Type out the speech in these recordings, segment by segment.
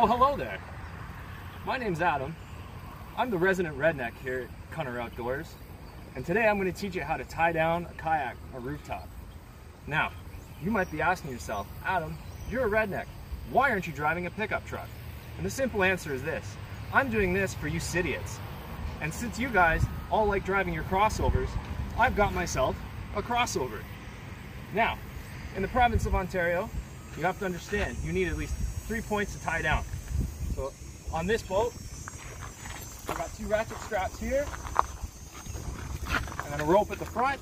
Oh, hello there. My name's Adam. I'm the resident redneck here at Cunner Outdoors. And today I'm going to teach you how to tie down a kayak or rooftop. Now, you might be asking yourself, Adam, you're a redneck. Why aren't you driving a pickup truck? And the simple answer is this. I'm doing this for you idiots. And since you guys all like driving your crossovers, I've got myself a crossover. Now, in the province of Ontario, you have to understand, you need at least three points to tie down. So on this boat, I've got two ratchet straps here, and then a rope at the front.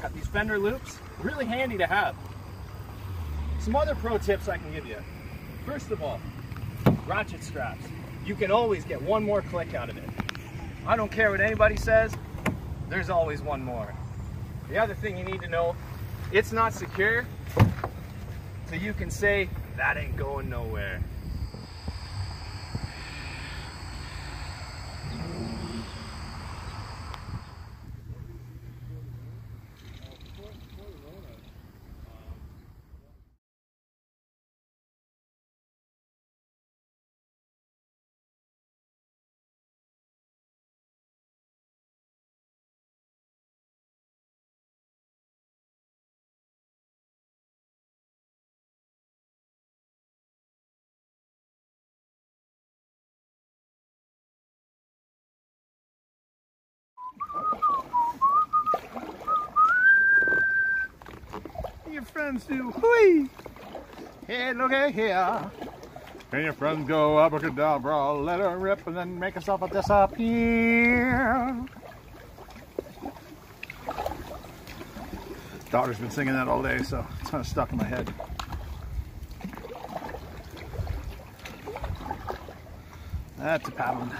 Got these fender loops, really handy to have. Some other pro tips I can give you. First of all, ratchet straps. You can always get one more click out of it. I don't care what anybody says, there's always one more. The other thing you need to know, it's not secure, so you can say, that ain't going nowhere. Your friends do whee! Hey, look at here. And your friends go abracadabra, let her rip, and then make herself a disappear. Daughter's been singing that all day, so it's kind of stuck in my head. That's a paddling.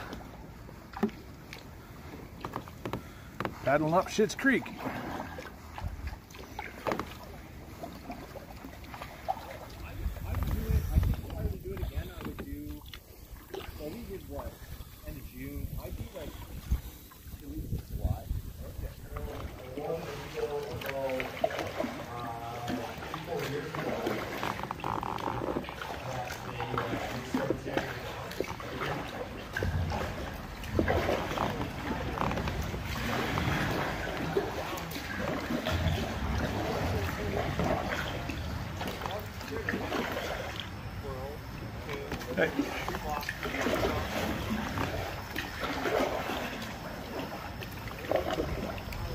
Paddling up Shit's Creek. I would do it, I think if I were to do it again, I would do, well, we did what? End of June. I'd do like two weeks of July. Hey.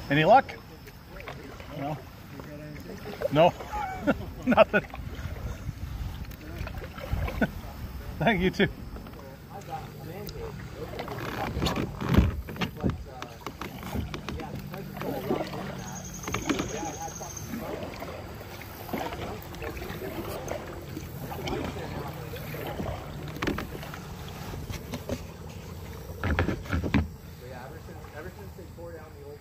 Any luck? No. No. Nothing. Thank you too. Ever since, ever since they tore down the old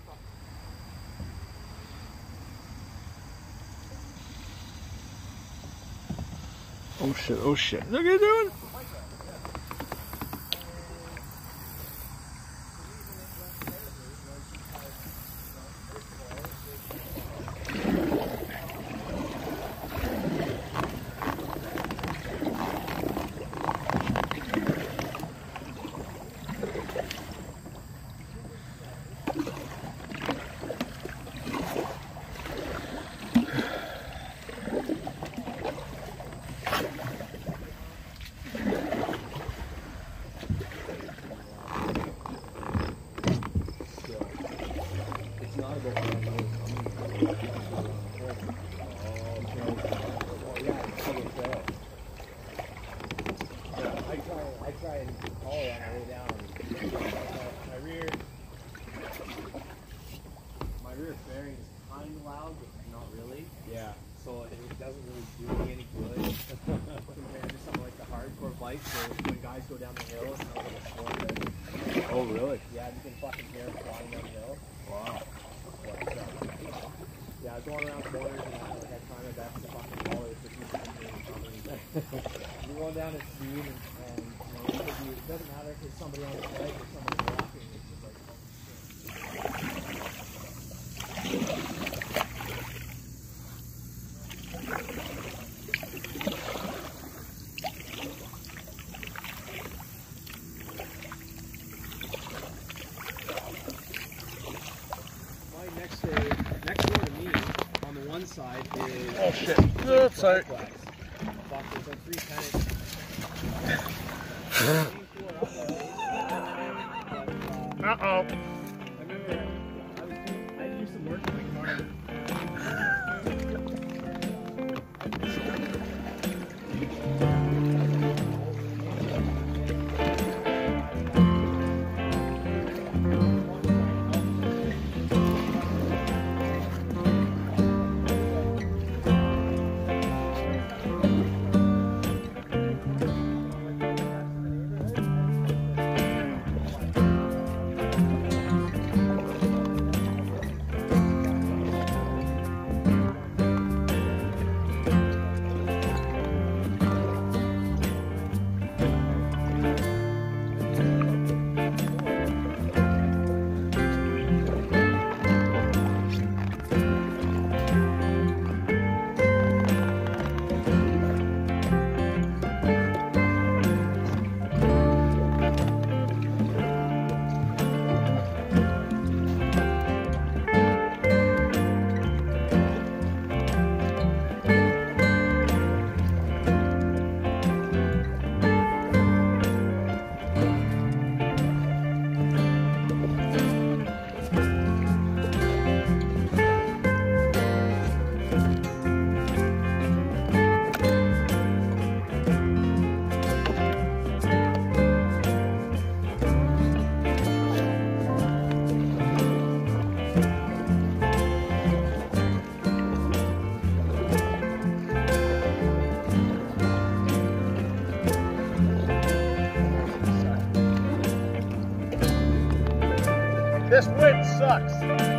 Oh shit, oh shit. Look at you doing? It's not about the I try, I try and call it on the way down. My rear, my rear fairing is kind of loud, but not really. Yeah. So it doesn't really do me any good compared to something like the hardcore bikes where when guys go down the hill, it's not like a sport. Oh really? Yeah, you can fucking hear them flying down the hill. Wow. But, uh, yeah, going around corners and that, like I try my best to fucking follow it for two seconds or something. You're going down at speed and, and you know, it, it doesn't matter if it's somebody on the bike or somebody side is oh shit, oh, sorry. Boxes on three. Uh oh. This wind sucks.